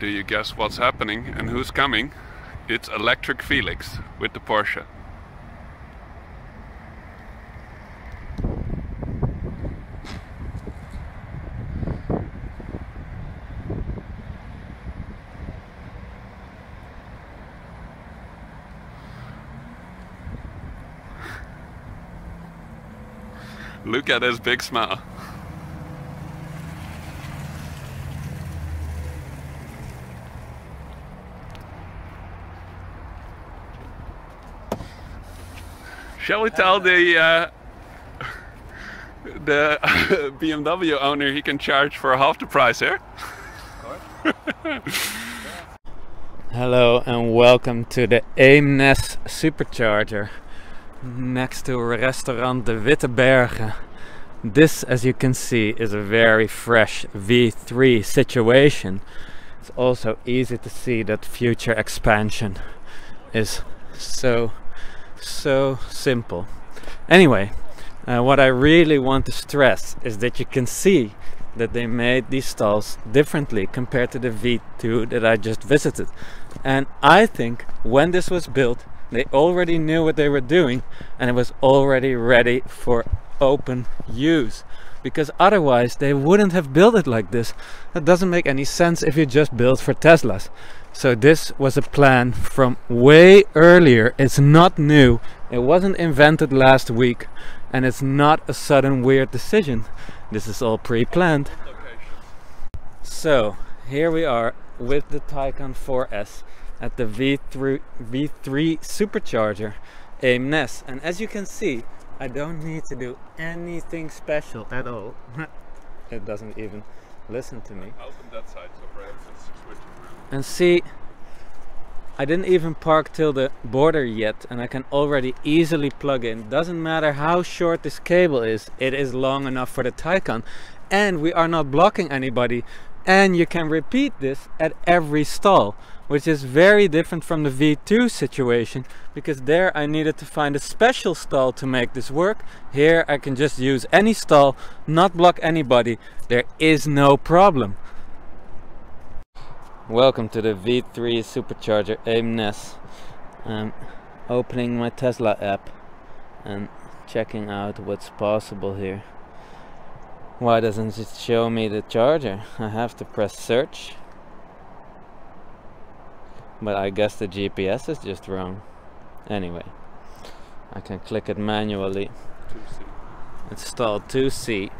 Do you guess what's happening and who's coming? It's Electric Felix with the Porsche. Look at his big smile. Shall we tell the uh, the BMW owner he can charge for half the price here? Hello and welcome to the Eemnes Supercharger next to restaurant De Witte Bergen. This, as you can see, is a very fresh V3 situation. It's also easy to see that future expansion is so, so simple. Anyway, uh, what I really want to stress is that you can see that they made these stalls differently compared to the V2 that I just visited. And I think when this was built, they already knew what they were doing and it was already ready for open use. Because otherwise they wouldn't have built it like this. That doesn't make any sense if you just build for Teslas. So this was a plan from way earlier. It's not new. It wasn't invented last week and it's not a sudden weird decision. This is all pre-planned. So here we are with the Taycan 4S at the V3, V3 supercharger Eemnes and as you can see I don't need to do anything special at all it doesn't even listen to me Open that side so perhaps it's switching around. And see I didn't even park till the border yet and I can already easily plug in doesn't matter how short this cable is it is long enough for the Taycan and we are not blocking anybody and you can repeat this at every stall which is very different from the V2 situation because there I needed to find a special stall to make this work. Here I can just use any stall, not block anybody. There is no problem. Welcome to the V3 supercharger Eemnes. I'm opening my Tesla app and checking out what's possible here. Why doesn't it show me the charger? I have to press search but I guess the GPS is just wrong. Anyway, I can click it manually. 2C. Install 2C.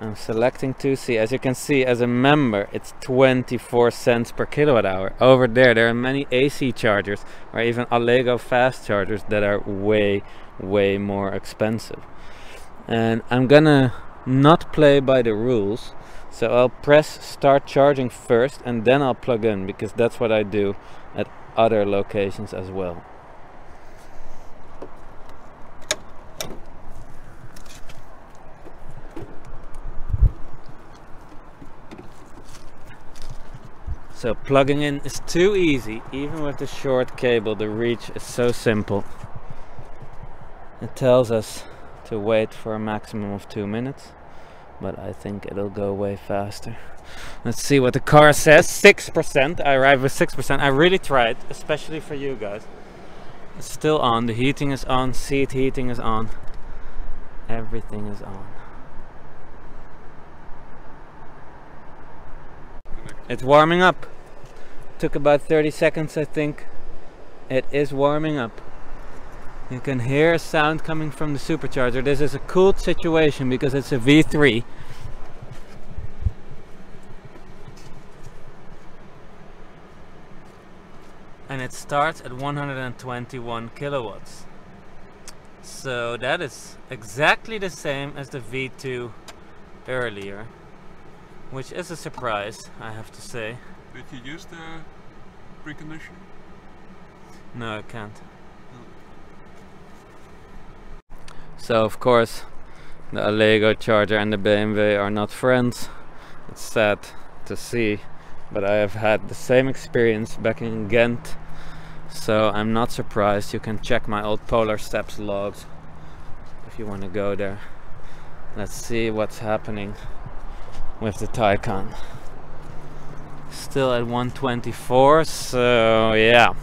I'm selecting 2C. As you can see, as a member, it's 24 cents per kilowatt hour. Over there, there are many AC chargers or even Allego fast chargers that are way, way more expensive. And I'm gonna not play by the rules so I'll press start charging first and then I'll plug in because that's what I do at other locations as well. So plugging in is too easy, even with the short cable, the reach is so simple. It tells us to wait for a maximum of two minutes but I think it'll go way faster. Let's see what the car says. 6%. I arrived with 6%. I really tried, especially for you guys. It's still on. The heating is on. Seat heating is on. Everything is on. It's warming up. Took about 30 seconds, I think. It is warming up. You can hear a sound coming from the supercharger. This is a cooled situation because it's a V3. And it starts at 121 kilowatts. So that is exactly the same as the V2 earlier. Which is a surprise, I have to say. Did you use the preconditioning? No, I can't. So of course the Allego charger and the BMW are not friends. It's sad to see, but I have had the same experience back in Ghent. So I'm not surprised. You can check my old Polarsteps logs if you want to go there. Let's see what's happening with the Taycan. Still at 124, so yeah.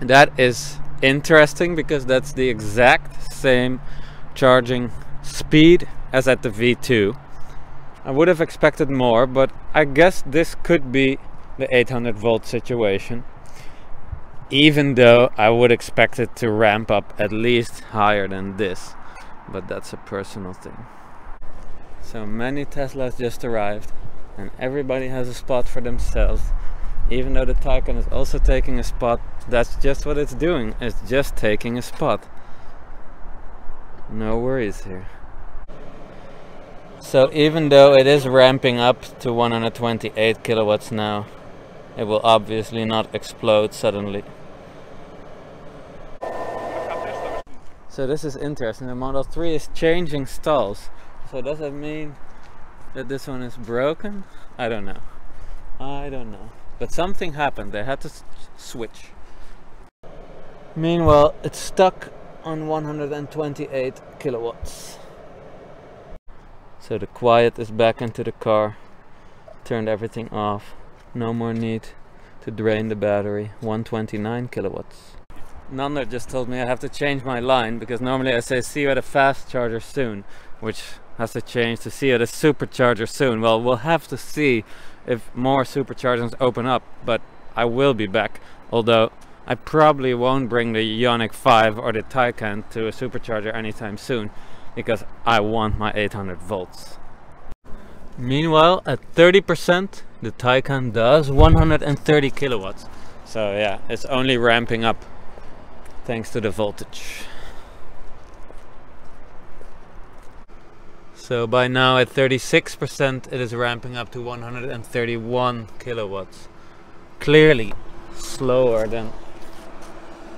That is interesting because that's the exact same charging speed as at the V2. I would have expected more, but I guess this could be the 800 volt situation. Even though I would expect it to ramp up at least higher than this, but that's a personal thing. So many Teslas just arrived and everybody has a spot for themselves. Even though the Taycan is also taking a spot, that's just what it's doing. It's just taking a spot. No worries here. So even though it is ramping up to 128 kilowatts now, it will obviously not explode suddenly. So this is interesting. The Model 3 is changing stalls. So does that mean that this one is broken? I don't know. I don't know. But something happened. They had to switch. Meanwhile, it's stuck on 128 kilowatts. So the quiet is back into the car. Turned everything off. No more need to drain the battery. 129 kilowatts. Nander just told me I have to change my line because normally I say see you at a fast charger soon, which has to change to see a supercharger soon. Well, we'll have to see if more superchargers open up, but I will be back. Although I probably won't bring the Ioniq 5 or the Taycan to a supercharger anytime soon because I want my 800 volts. Meanwhile, at 30%, the Taycan does 130 kilowatts. So yeah, it's only ramping up thanks to the voltage. So by now at 36% it is ramping up to 131 kilowatts. Clearly slower than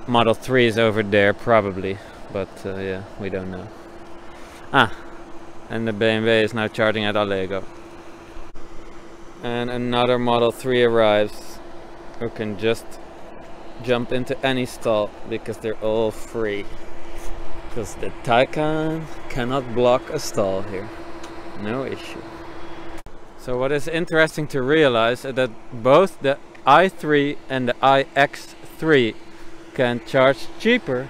Model 3s over there probably, but uh, yeah, we don't know. Ah, and the BMW is now charging at Allego. And another Model 3 arrives who can just jump into any stall because they're all free. Because the Taycan cannot block a stall here. No issue. So what is interesting to realize is that both the i3 and the iX3 can charge cheaper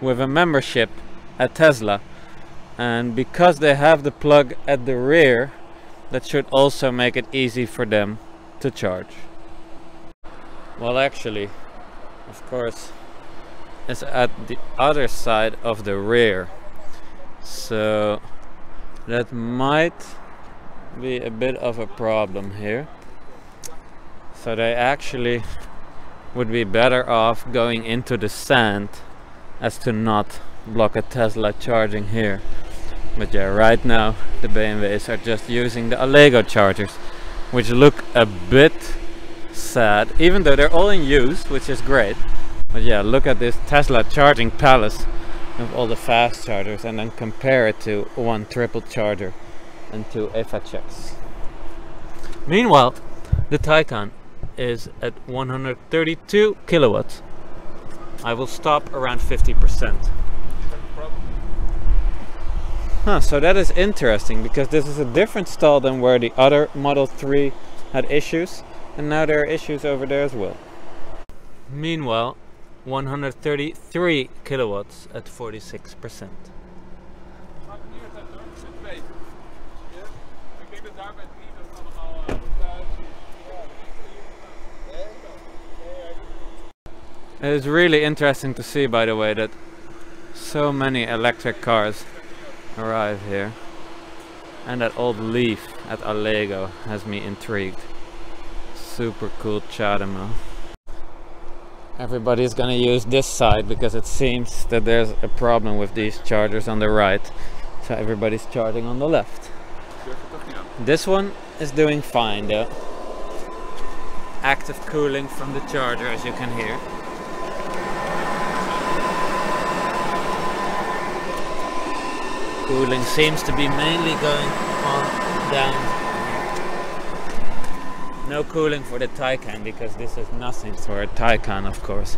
with a membership at Tesla. And because they have the plug at the rear, that should also make it easy for them to charge. Well actually, of course, it's at the other side of the rear. So that might be a bit of a problem here. So they actually would be better off going into the sand as to not block a Tesla charging here. But yeah, right now the BMWs are just using the Allego chargers, which look a bit sad, even though they're all in use, which is great. But yeah, look at this Tesla charging palace of all the fast chargers and then compare it to one triple charger and two checks. Meanwhile, the Taycan is at 132 kilowatts. I will stop around 50%. Huh, so that is interesting because this is a different stall than where the other Model 3 had issues and now there are issues over there as well. Meanwhile, 133 kilowatts at 46%. It's really interesting to see, by the way, that so many electric cars arrive here. And that old Leaf at Allego has me intrigued. Super cool CHAdeMO. Everybody's gonna use this side because it seems that there's a problem with these chargers on the right. So everybody's charging on the left. This one is doing fine though. Active cooling from the charger as you can hear. cooling seems to be mainly going on down no cooling for the Taycan because this is nothing for a Taycan of course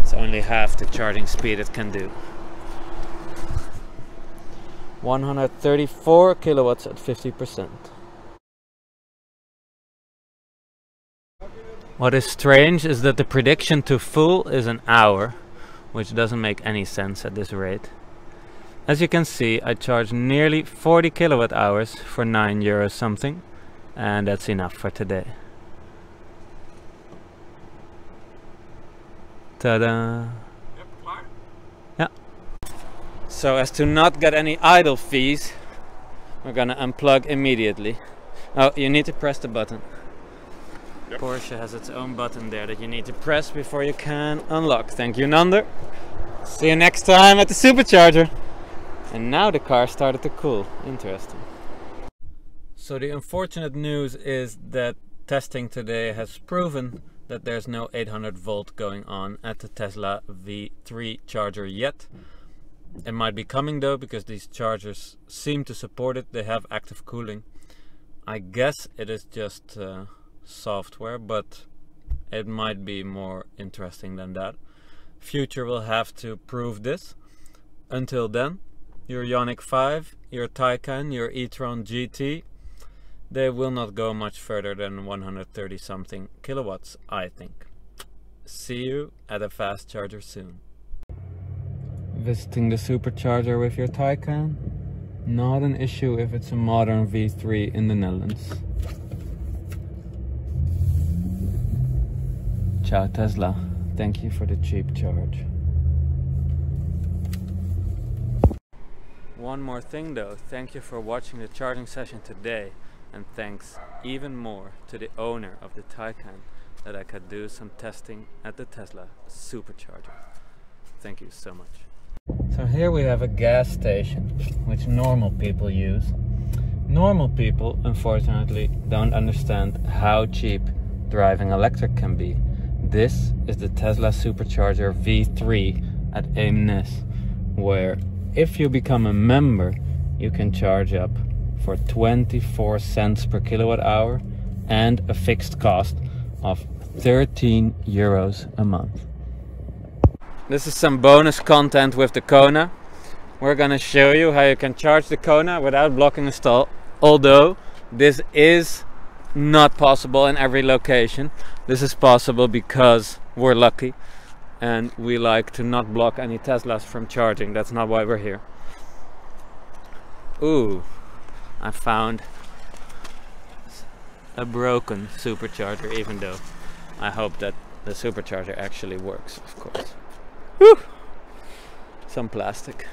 it's only half the charging speed it can do 134 kilowatts at 50%. What is strange is that the prediction to full is an hour, which doesn't make any sense at this rate. As you can see, I charge nearly 40 kilowatt hours for 9 euros something, and that's enough for today. Ta-da! Yeah. So as to not get any idle fees, we're gonna unplug immediately. Oh, you need to press the button. Yep. Porsche has its own button there that you need to press before you can unlock. Thank you, Nander. See you next time at the supercharger. And now the car started to cool. Interesting. So the unfortunate news is that testing today has proven that there's no 800 volt going on at the Tesla V3 charger yet. It might be coming though because these chargers seem to support it. They have active cooling. I guess it is just uh, software, but it might be more interesting than that. Future will have to prove this. Until then, your Ioniq 5, your Taycan, your e-tron GT, they will not go much further than 130 something kilowatts, I think. See you at a fast charger soon. Visiting the supercharger with your Taycan? Not an issue if it's a modern V3 in the Netherlands. Ciao Tesla, thank you for the cheap charge. One more thing though, thank you for watching the charging session today and thanks even more to the owner of the Taycan that I could do some testing at the Tesla supercharger. Thank you so much. So here we have a gas station which normal people use. Normal people unfortunately don't understand how cheap driving electric can be. This is the Tesla supercharger V3 at Eemnes where if you become a member you can charge up for 24 cents per kilowatt hour and a fixed cost of 13 euros a month. This is some bonus content with the Kona. We're gonna show you how you can charge the Kona without blocking a stall. Although this is not possible in every location. This is possible because we're lucky and we like to not block any Teslas from charging. That's not why we're here. Ooh, I found a broken supercharger even though I hope that the supercharger actually works, of course. Whew. Some plastic.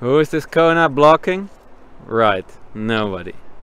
Who is this Kona blocking? Right, nobody.